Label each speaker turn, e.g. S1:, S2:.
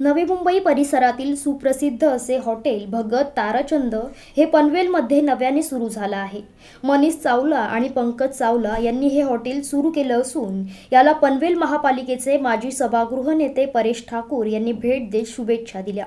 S1: नवी मुंबई परिसरातील सुप्रसिद्ध असे हॉटेल भगत ताराचंद हे पनवेलमध्ये नव्याने सुरू झालं आहे. मनीष चावला आणि पंकज चावला यांनी हे हॉटेल सुरू केलं असून याला पनवेल महापालिकेचे माजी सभागृह नेते परेश ठाकूर यांनी भेट देत शुभेच्छा दिल्या.